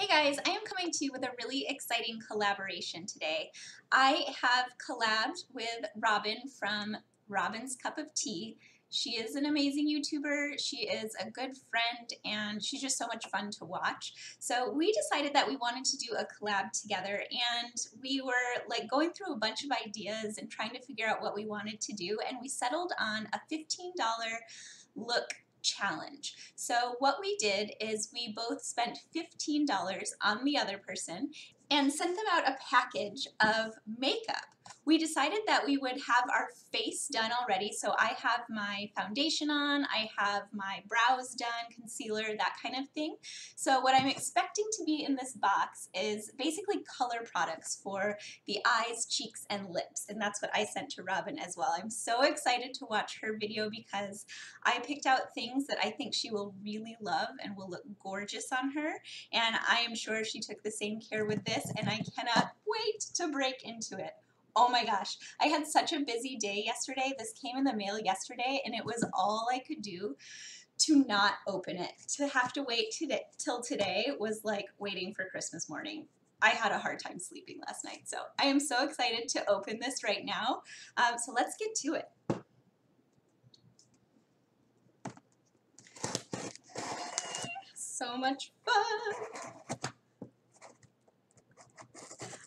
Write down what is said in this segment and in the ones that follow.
Hey guys, I am coming to you with a really exciting collaboration today. I have collabed with Robin from Robin's Cup of Tea. She is an amazing YouTuber, she is a good friend, and she's just so much fun to watch. So we decided that we wanted to do a collab together and we were like going through a bunch of ideas and trying to figure out what we wanted to do and we settled on a $15 look challenge. So what we did is we both spent $15 on the other person and sent them out a package of makeup we decided that we would have our face done already. So I have my foundation on, I have my brows done, concealer, that kind of thing. So what I'm expecting to be in this box is basically color products for the eyes, cheeks, and lips. And that's what I sent to Robin as well. I'm so excited to watch her video because I picked out things that I think she will really love and will look gorgeous on her. And I am sure she took the same care with this and I cannot wait to break into it. Oh my gosh, I had such a busy day yesterday. This came in the mail yesterday and it was all I could do to not open it. To have to wait today, till today was like waiting for Christmas morning. I had a hard time sleeping last night. So I am so excited to open this right now. Um, so let's get to it. So much fun.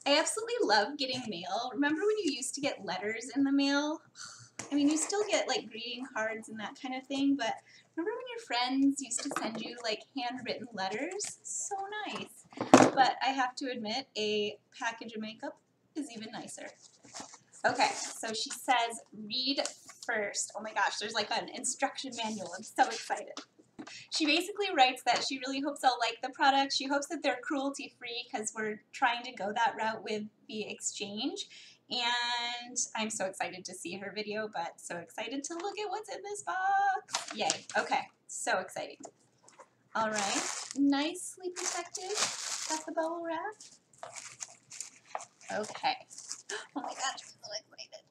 I absolutely love getting mail. Remember when you used to get letters in the mail? I mean, you still get like greeting cards and that kind of thing, but remember when your friends used to send you like handwritten letters? So nice. But I have to admit, a package of makeup is even nicer. Okay, so she says, read first. Oh my gosh, there's like an instruction manual. I'm so excited. She basically writes that she really hopes I'll like the product. She hopes that they're cruelty free because we're trying to go that route with the exchange. And I'm so excited to see her video, but so excited to look at what's in this box. Yay. Okay. So exciting. All right. Nicely protected. Got the bubble wrap. Okay. Oh my gosh, I'm so excited.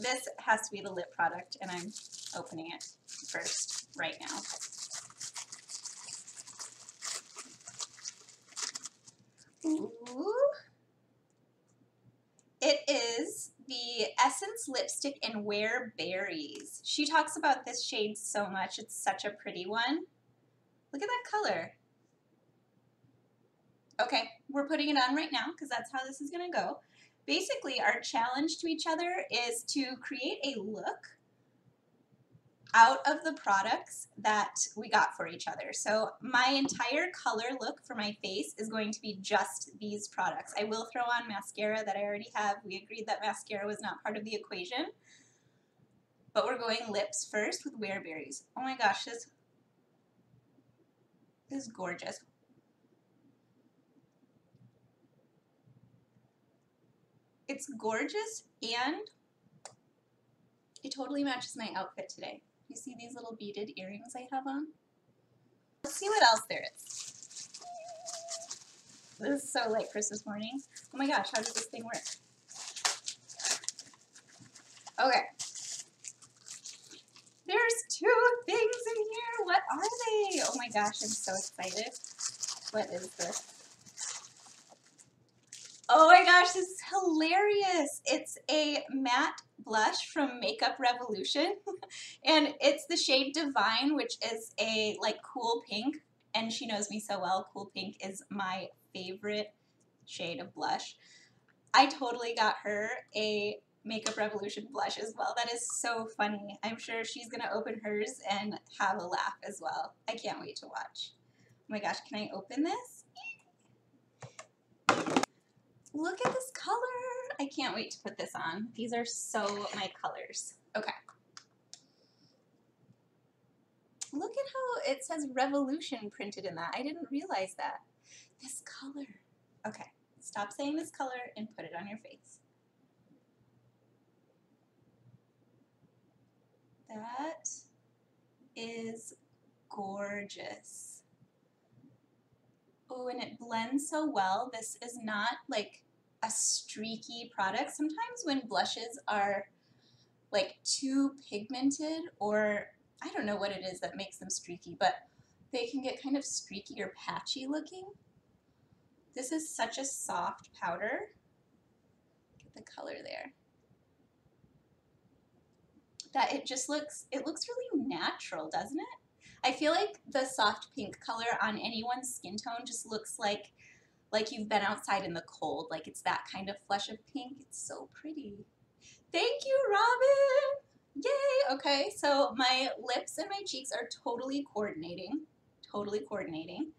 This has to be the lip product, and I'm opening it first right now. Ooh. It is the Essence Lipstick in Wear Berries. She talks about this shade so much. It's such a pretty one. Look at that color. Okay, we're putting it on right now because that's how this is going to go. Basically, our challenge to each other is to create a look out of the products that we got for each other. So my entire color look for my face is going to be just these products. I will throw on mascara that I already have. We agreed that mascara was not part of the equation. But we're going lips first with Wear Berries. Oh my gosh, this is gorgeous. It's gorgeous and it totally matches my outfit today. You see these little beaded earrings I have on? Let's see what else there is. This is so late Christmas morning. Oh my gosh, how does this thing work? Okay. There's two things in here. What are they? Oh my gosh, I'm so excited. What is this? Oh my gosh, this is hilarious. It's a matte blush from Makeup Revolution. and it's the shade Divine, which is a like cool pink. And she knows me so well. Cool pink is my favorite shade of blush. I totally got her a Makeup Revolution blush as well. That is so funny. I'm sure she's going to open hers and have a laugh as well. I can't wait to watch. Oh my gosh, can I open this? Look at this color. I can't wait to put this on. These are so my colors. Okay. Look at how it says revolution printed in that. I didn't realize that. This color. Okay, stop saying this color and put it on your face. That is gorgeous. Oh, and it blends so well. This is not like a streaky product. Sometimes when blushes are like too pigmented or I don't know what it is that makes them streaky, but they can get kind of streaky or patchy looking. This is such a soft powder. Get the color there. That it just looks, it looks really natural, doesn't it? I feel like the soft pink color on anyone's skin tone just looks like like you've been outside in the cold. Like it's that kind of flush of pink. It's so pretty. Thank you, Robin! Yay! Okay, so my lips and my cheeks are totally coordinating. Totally coordinating,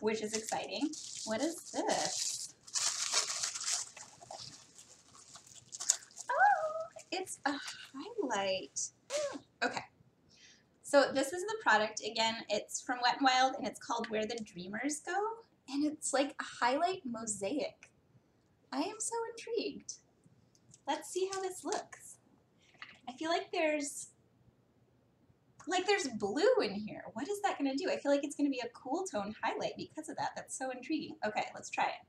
which is exciting. What is this? Oh, it's a highlight. Okay. So this is the product. Again, it's from Wet n Wild and it's called Where the Dreamers Go. And it's like a highlight mosaic. I am so intrigued. Let's see how this looks. I feel like there's like there's blue in here. What is that going to do? I feel like it's going to be a cool tone highlight because of that. That's so intriguing. Okay, let's try it.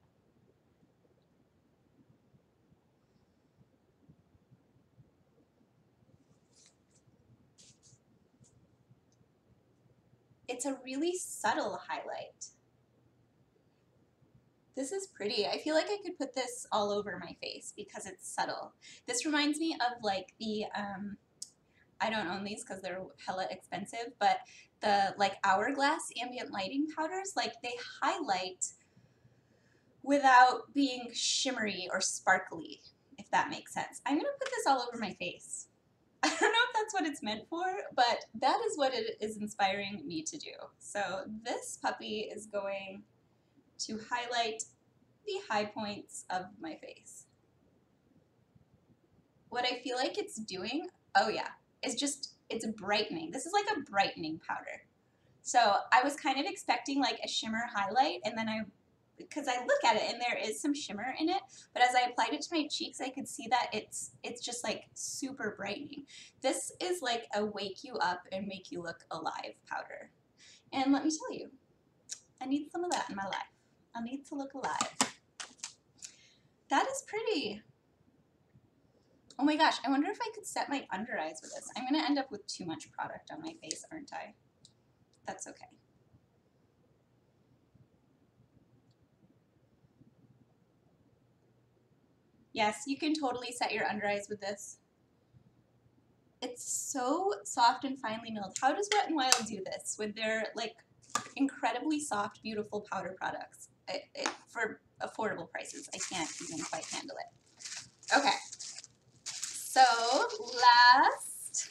It's a really subtle highlight. This is pretty. I feel like I could put this all over my face because it's subtle. This reminds me of like the, um, I don't own these because they're hella expensive, but the like Hourglass ambient lighting powders, like they highlight without being shimmery or sparkly, if that makes sense. I'm going to put this all over my face. I don't know if that's what it's meant for, but that is what it is inspiring me to do. So this puppy is going to highlight the high points of my face. What I feel like it's doing, oh yeah, is just, it's brightening. This is like a brightening powder. So I was kind of expecting like a shimmer highlight and then I because I look at it and there is some shimmer in it, but as I applied it to my cheeks, I could see that it's it's just like super brightening. This is like a wake you up and make you look alive powder. And let me tell you, I need some of that in my life. I need to look alive. That is pretty. Oh my gosh, I wonder if I could set my under eyes with this. I'm going to end up with too much product on my face, aren't I? That's okay. Yes, you can totally set your under eyes with this. It's so soft and finely milled. How does Wet n Wild do this with their like incredibly soft, beautiful powder products it, it, for affordable prices? I can't even quite handle it. Okay, so last,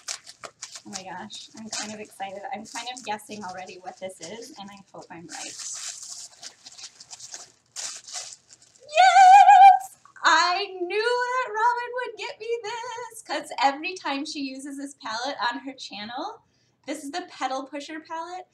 oh my gosh, I'm kind of excited. I'm kind of guessing already what this is, and I hope I'm right. Yes! I knew that Robin would get me this because every time she uses this palette on her channel, this is the Petal Pusher palette,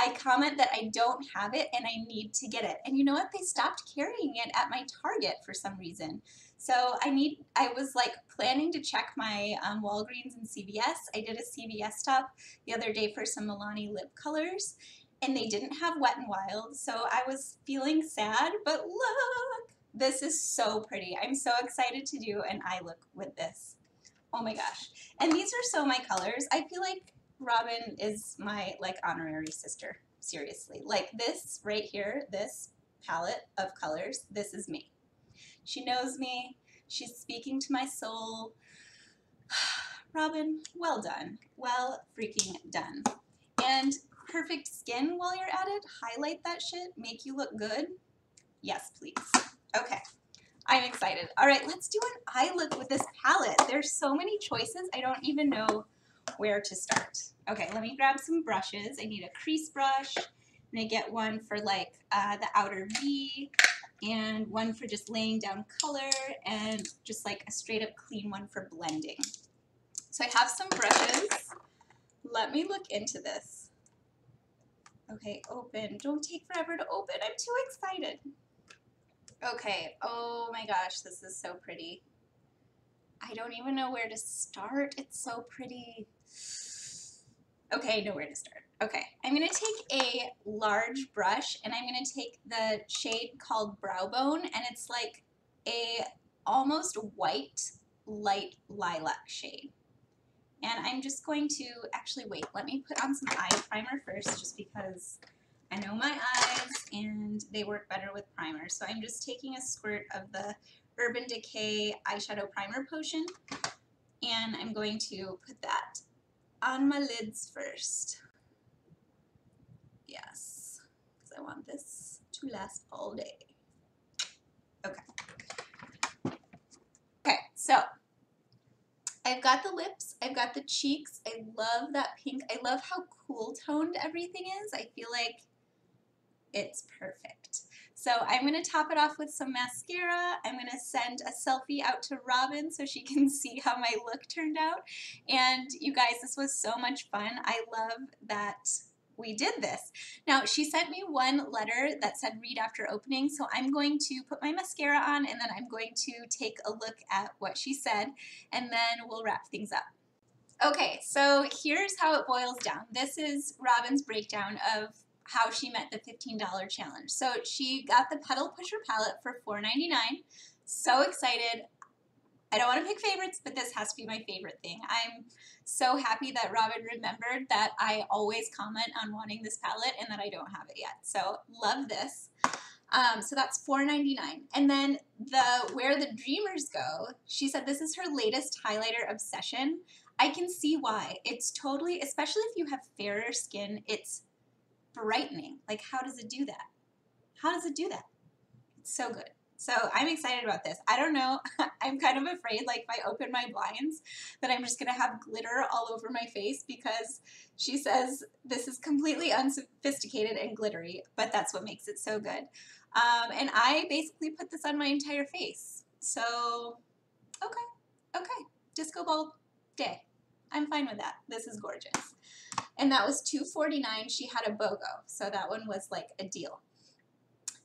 I comment that I don't have it and I need to get it. And you know what? They stopped carrying it at my Target for some reason. So I need, I was like planning to check my um, Walgreens and CVS. I did a CVS stop the other day for some Milani lip colors and they didn't have Wet n Wild. So I was feeling sad, but look, this is so pretty. I'm so excited to do an eye look with this. Oh my gosh. And these are so my colors. I feel like Robin is my like honorary sister. Seriously. Like this right here, this palette of colors, this is me. She knows me. She's speaking to my soul. Robin, well done. Well freaking done. And perfect skin while you're at it. Highlight that shit. Make you look good. Yes, please. Okay, I'm excited. All right, let's do an eye look with this palette. There's so many choices, I don't even know where to start. Okay, let me grab some brushes. I need a crease brush, and I get one for like uh, the outer V, and one for just laying down color, and just like a straight up clean one for blending. So I have some brushes. Let me look into this. Okay, open. Don't take forever to open. I'm too excited. Okay, oh my gosh, this is so pretty. I don't even know where to start. It's so pretty. Okay, I know where to start. Okay, I'm going to take a large brush and I'm going to take the shade called Brow Bone and it's like a almost white light lilac shade. And I'm just going to, actually wait, let me put on some eye primer first just because I know my eyes and they work better with primer. So I'm just taking a squirt of the Urban Decay Eyeshadow Primer Potion and I'm going to put that on my lids first. Yes, because I want this to last all day. Okay. Okay, so I've got the lips, I've got the cheeks. I love that pink. I love how cool toned everything is. I feel like it's perfect. So I'm going to top it off with some mascara. I'm going to send a selfie out to Robin so she can see how my look turned out. And you guys, this was so much fun. I love that we did this. Now, she sent me one letter that said read after opening, so I'm going to put my mascara on and then I'm going to take a look at what she said and then we'll wrap things up. Okay, so here's how it boils down. This is Robin's breakdown of how she met the $15 challenge. So she got the Petal Pusher palette for $4.99. So excited. I don't want to pick favorites, but this has to be my favorite thing. I'm so happy that Robin remembered that I always comment on wanting this palette and that I don't have it yet. So love this. Um, so that's $4.99. And then the Where the Dreamers Go, she said this is her latest highlighter obsession. I can see why. It's totally, especially if you have fairer skin, it's brightening. Like, how does it do that? How does it do that? It's so good. So I'm excited about this. I don't know. I'm kind of afraid, like, if I open my blinds, that I'm just going to have glitter all over my face because she says this is completely unsophisticated and glittery, but that's what makes it so good. Um, and I basically put this on my entire face. So, okay, okay. Disco ball day. I'm fine with that. This is gorgeous and that was 249 she had a BOGO so that one was like a deal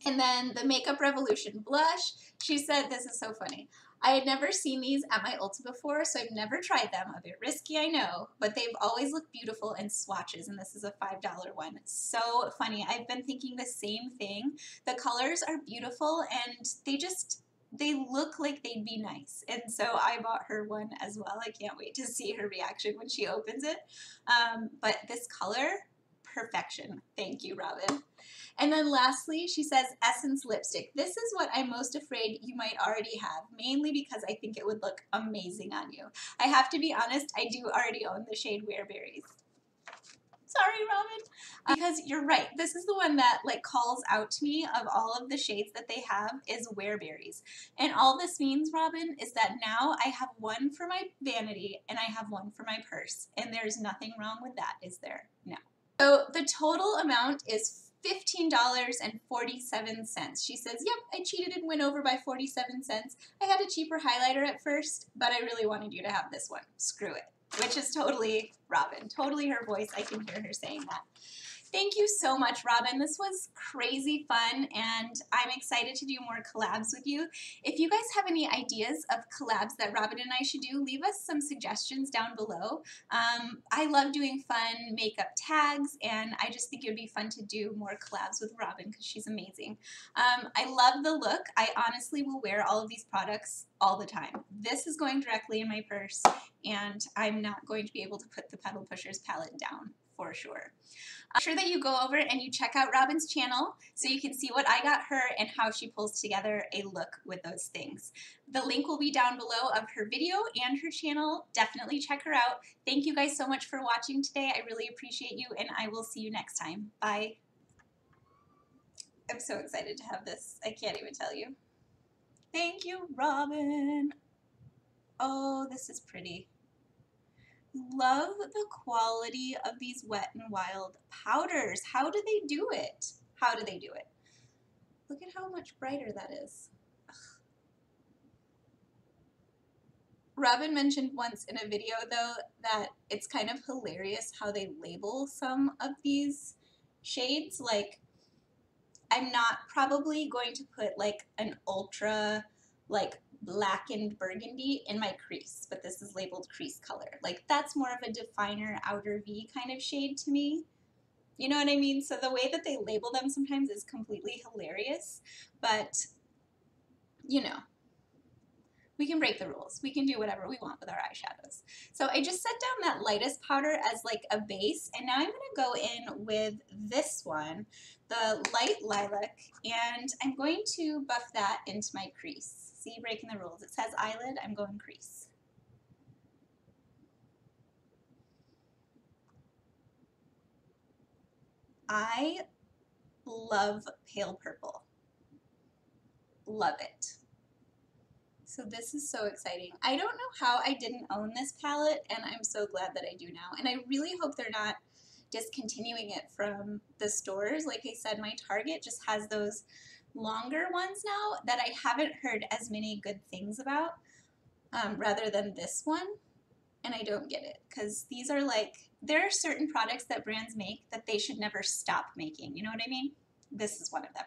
and then the makeup revolution blush she said this is so funny I had never seen these at my Ulta before, so I've never tried them. A bit risky, I know, but they've always looked beautiful in swatches, and this is a $5 one. So funny. I've been thinking the same thing. The colors are beautiful, and they just they look like they'd be nice. And so I bought her one as well. I can't wait to see her reaction when she opens it. Um, but this color, perfection. Thank you, Robin. And then lastly, she says Essence lipstick. This is what I'm most afraid you might already have, mainly because I think it would look amazing on you. I have to be honest, I do already own the shade Wear Berries. Sorry, Robin. Uh, because you're right. This is the one that like calls out to me of all of the shades that they have is Wear Berries. And all this means, Robin, is that now I have one for my vanity and I have one for my purse. And there's nothing wrong with that, is there? No. So the total amount is $15.47. She says, yep, I cheated and went over by 47 cents. I had a cheaper highlighter at first, but I really wanted you to have this one. Screw it which is totally Robin, totally her voice. I can hear her saying that. Thank you so much, Robin. This was crazy fun, and I'm excited to do more collabs with you. If you guys have any ideas of collabs that Robin and I should do, leave us some suggestions down below. Um, I love doing fun makeup tags, and I just think it would be fun to do more collabs with Robin because she's amazing. Um, I love the look. I honestly will wear all of these products all the time. This is going directly in my purse, and I'm not going to be able to put the Petal Pushers palette down for sure. Uh, I'm sure that you go over and you check out Robin's channel so you can see what I got her and how she pulls together a look with those things. The link will be down below of her video and her channel. Definitely check her out. Thank you guys so much for watching today. I really appreciate you and I will see you next time. Bye. I'm so excited to have this. I can't even tell you. Thank you, Robin. Oh, this is pretty love the quality of these Wet and Wild powders. How do they do it? How do they do it? Look at how much brighter that is. Ugh. Robin mentioned once in a video though that it's kind of hilarious how they label some of these shades. Like I'm not probably going to put like an ultra like blackened burgundy in my crease, but this is labeled crease color. Like that's more of a definer outer V kind of shade to me. You know what I mean? So the way that they label them sometimes is completely hilarious, but you know, we can break the rules. We can do whatever we want with our eyeshadows. So I just set down that lightest powder as like a base, and now I'm gonna go in with this one, the light lilac, and I'm going to buff that into my crease. See, breaking the rules. It says eyelid, I'm going crease. I love pale purple. Love it. So this is so exciting. I don't know how I didn't own this palette, and I'm so glad that I do now. And I really hope they're not discontinuing it from the stores. Like I said, my Target just has those longer ones now that I haven't heard as many good things about um, rather than this one. And I don't get it because these are like, there are certain products that brands make that they should never stop making. You know what I mean? This is one of them.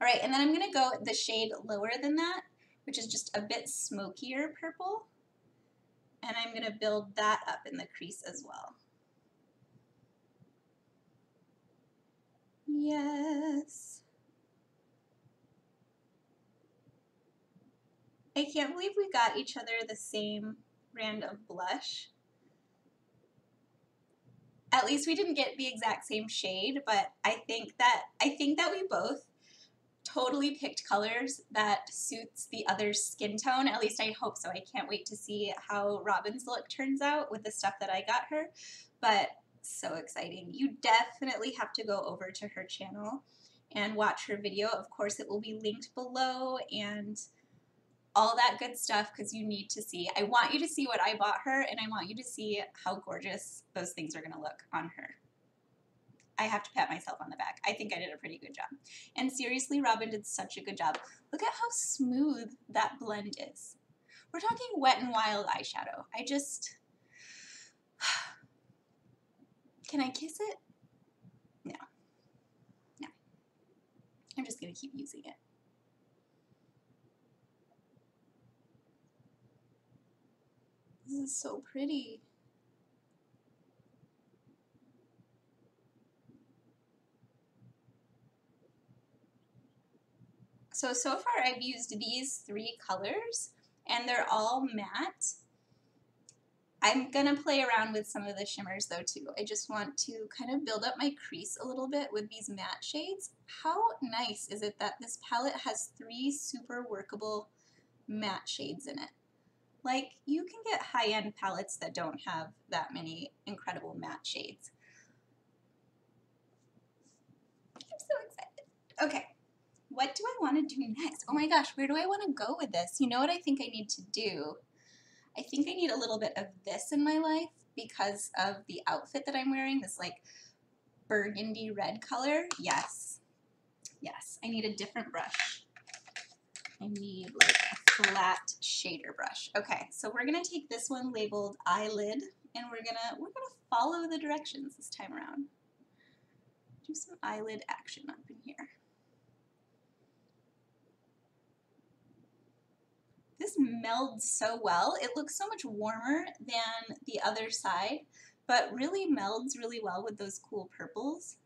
All right, and then I'm gonna go the shade lower than that, which is just a bit smokier purple. And I'm gonna build that up in the crease as well. Yes. I can't believe we got each other the same brand of blush. At least we didn't get the exact same shade, but I think that I think that we both totally picked colors that suits the other's skin tone. At least I hope so. I can't wait to see how Robin's look turns out with the stuff that I got her. But so exciting. You definitely have to go over to her channel and watch her video. Of course, it will be linked below and all that good stuff because you need to see. I want you to see what I bought her and I want you to see how gorgeous those things are going to look on her. I have to pat myself on the back. I think I did a pretty good job. And seriously, Robin did such a good job. Look at how smooth that blend is. We're talking wet and wild eyeshadow. I just, can I kiss it? No. No. I'm just going to keep using it. This is so pretty. So, so far I've used these three colors and they're all matte. I'm going to play around with some of the shimmers though too. I just want to kind of build up my crease a little bit with these matte shades. How nice is it that this palette has three super workable matte shades in it? Like, you can get high-end palettes that don't have that many incredible matte shades. I'm so excited. Okay, what do I want to do next? Oh my gosh, where do I want to go with this? You know what I think I need to do? I think I need a little bit of this in my life because of the outfit that I'm wearing, this like burgundy red color. Yes, yes, I need a different brush. I need like a flat shader brush. Okay, so we're gonna take this one labeled eyelid and we're gonna we're gonna follow the directions this time around. Do some eyelid action up in here. This melds so well. It looks so much warmer than the other side, but really melds really well with those cool purples.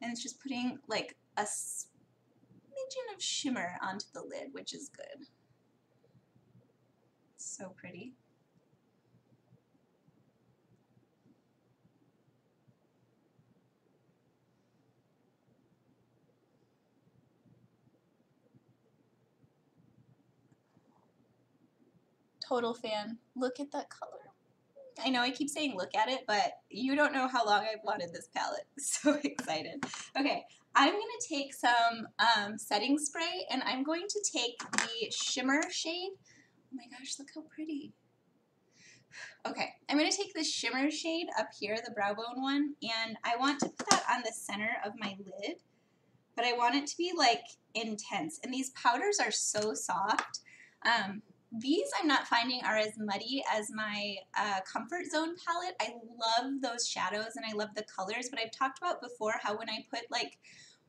And it's just putting like a smidgen of shimmer onto the lid, which is good. So pretty. Total fan. Look at that color. I know I keep saying look at it, but you don't know how long I've wanted this palette. So excited. Okay, I'm going to take some um, setting spray and I'm going to take the shimmer shade. Oh my gosh, look how pretty. Okay, I'm going to take the shimmer shade up here, the brow bone one, and I want to put that on the center of my lid, but I want it to be like intense. And these powders are so soft. Um, these I'm not finding are as muddy as my uh, Comfort Zone palette. I love those shadows and I love the colors, but I've talked about before how when I put like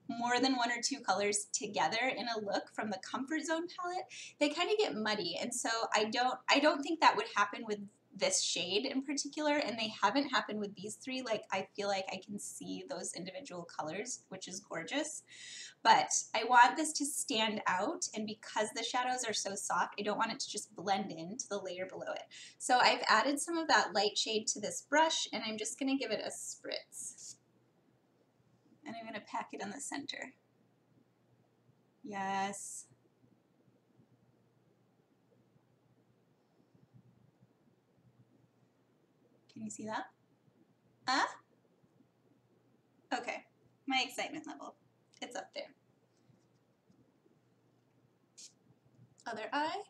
more than one or two colors together in a look from the Comfort Zone palette, they kind of get muddy. And so I don't I don't think that would happen with this shade in particular, and they haven't happened with these three. Like, I feel like I can see those individual colors, which is gorgeous. But I want this to stand out, and because the shadows are so soft, I don't want it to just blend into the layer below it. So I've added some of that light shade to this brush, and I'm just going to give it a spritz. And I'm going to pack it in the center. Yes. Can you see that? Huh? Okay, my excitement level. It's up there. Other eye.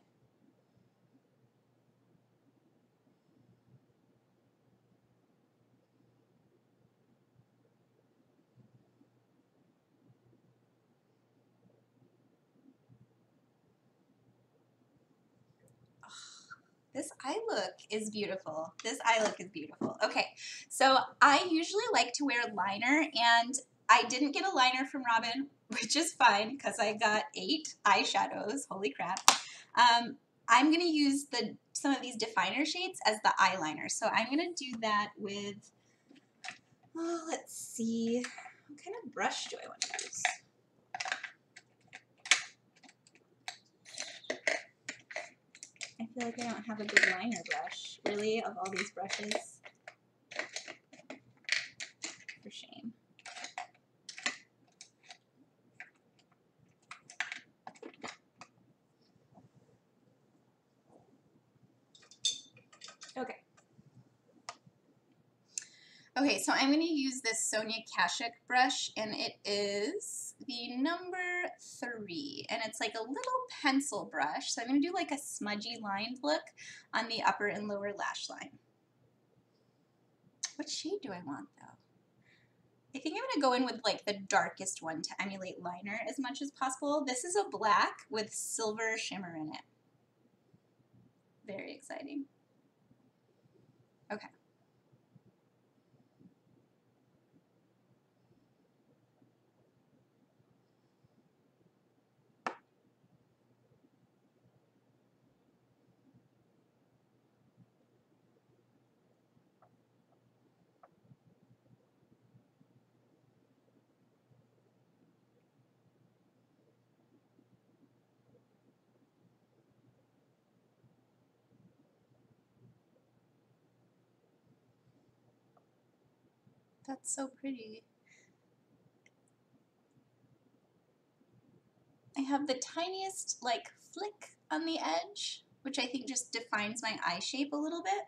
This eye look is beautiful. This eye look is beautiful. Okay, so I usually like to wear liner and I didn't get a liner from Robin, which is fine because I got eight eyeshadows. Holy crap. Um, I'm going to use the some of these definer shades as the eyeliner. So I'm going to do that with, oh, let's see, what kind of brush do I want to use? I feel like I don't have a good liner brush, really, of all these brushes. For shame. Okay. Okay, so I'm going to use this Sonia Kashuk brush, and it is the number three, and it's like a little pencil brush. So I'm going to do like a smudgy lined look on the upper and lower lash line. What shade do I want, though? I think I'm going to go in with like the darkest one to emulate liner as much as possible. This is a black with silver shimmer in it. Very exciting. Okay. That's so pretty. I have the tiniest like flick on the edge, which I think just defines my eye shape a little bit.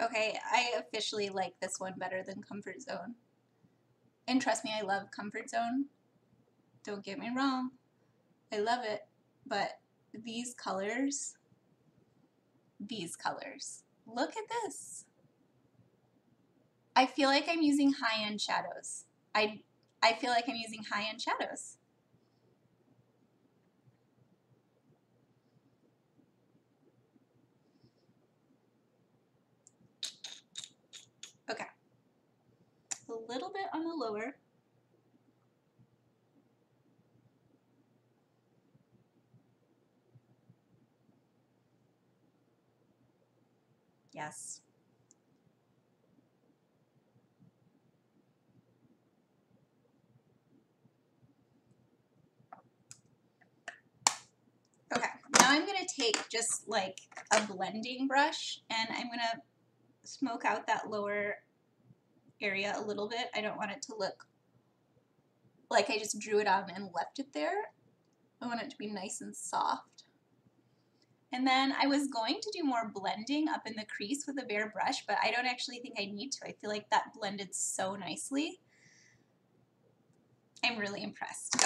Okay, I officially like this one better than Comfort Zone. And trust me, I love Comfort Zone. Don't get me wrong. I love it. But these colors, these colors, look at this. I feel like I'm using high-end shadows. I, I feel like I'm using high-end shadows. a little bit on the lower. Yes. Okay, now I'm going to take just like a blending brush and I'm going to smoke out that lower area a little bit. I don't want it to look like I just drew it on and left it there. I want it to be nice and soft. And then I was going to do more blending up in the crease with a bare brush, but I don't actually think I need to. I feel like that blended so nicely. I'm really impressed.